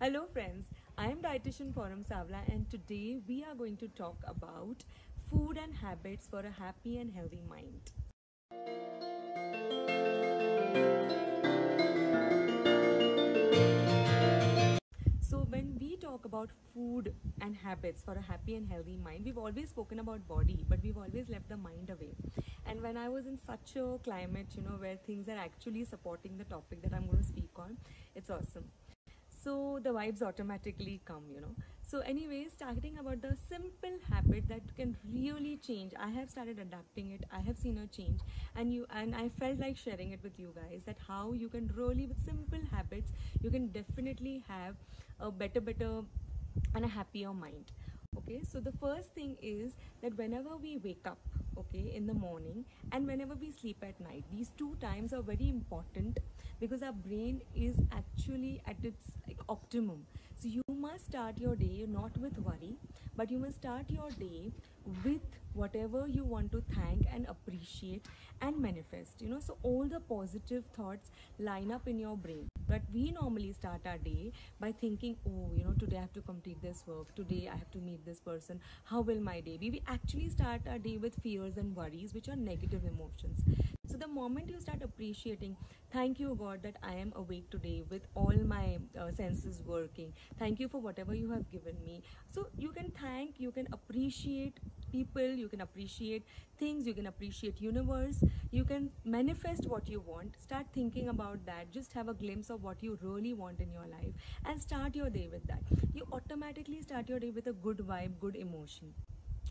Hello friends, I am dietitian Foraum Savla and today we are going to talk about food and habits for a happy and healthy mind. So when we talk about food and habits for a happy and healthy mind, we've always spoken about body, but we've always left the mind away. And when I was in such a climate, you know, where things are actually supporting the topic that I'm going to speak on, it's awesome. So the vibes automatically come you know. So anyway starting about the simple habit that can really change. I have started adapting it. I have seen a change. And you and i felt like sharing it with you guys that how you can really with simple habits you can definitely have a better better and a happier mind okay so the first thing is that whenever we wake up okay in the morning and whenever we sleep at night these two times are very important because our brain is actually at its like, optimum. So you must start your day not with worry but you must start your day with whatever you want to thank and appreciate and manifest you know. So all the positive thoughts line up in your brain. But we normally start our day by thinking oh you know today i have to complete this work. Today i have to meet this person. How will my day be? We actually start our day with fears and worries which are negative emotions the moment you start appreciating thank you god that i am awake today with all my uh, senses working. Thank you for whatever you have given me. So you can thank you can appreciate people you can appreciate things you can appreciate universe. You can manifest what you want. Start thinking about that. Just have a glimpse of what you really want in your life and start your day with that. You automatically start your day with a good vibe good emotion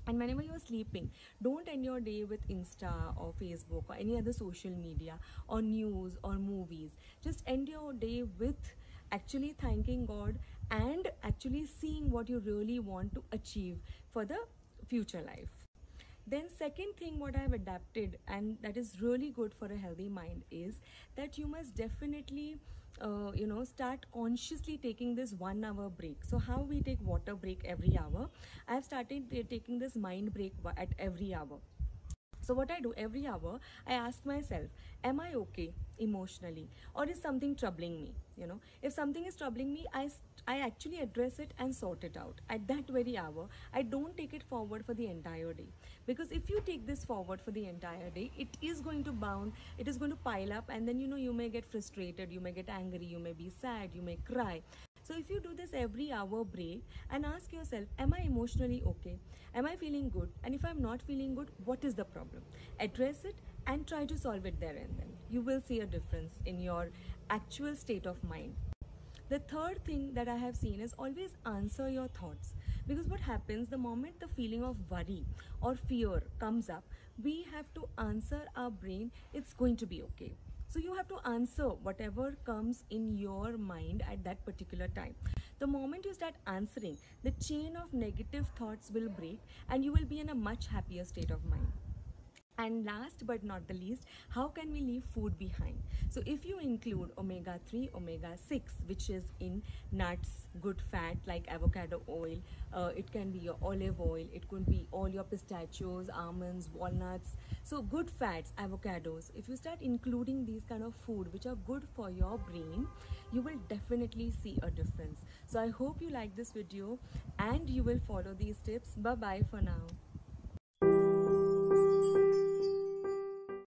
and whenever you're sleeping don't end your day with insta or facebook or any other social media or news or movies. Just end your day with actually thanking god and actually seeing what you really want to achieve for the future life then second thing what i've adapted and that is really good for a healthy mind is that you must definitely uh, you know start consciously taking this one hour break. So how we take water break every hour? I've started taking this mind break at every hour so what i do every hour i ask myself am i okay emotionally? Or is something troubling me? You know if something is troubling me i i actually address it and sort it out. At that very hour i don't take it forward for the entire day. Because if you take this forward for the entire day it is going to bound it is going to pile up and then you know you may get frustrated you may get angry you may be sad you may cry so if you do this every hour break and ask yourself, am I emotionally okay? Am I feeling good? And if I'm not feeling good, what is the problem? Address it and try to solve it there and then. You will see a difference in your actual state of mind. The third thing that I have seen is always answer your thoughts. Because what happens the moment the feeling of worry or fear comes up, we have to answer our brain, it's going to be okay so you have to answer whatever comes in your mind at that particular time. The moment you start answering, the chain of negative thoughts will break and you will be in a much happier state of mind and last but not the least how can we leave food behind? So if you include omega 3 omega 6 which is in nuts good fat like avocado oil uh, it can be your olive oil it could be all your pistachios almonds walnuts. So good fats avocados if you start including these kind of food which are good for your brain you will definitely see a difference. So i hope you like this video and you will follow these tips. Bye bye for now